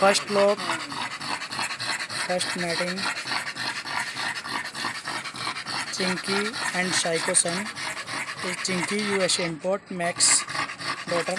First lock first mating Chinki and साइकोसन तो चिंकी यूएसए इंपोर्ट मैक्स डॉटर।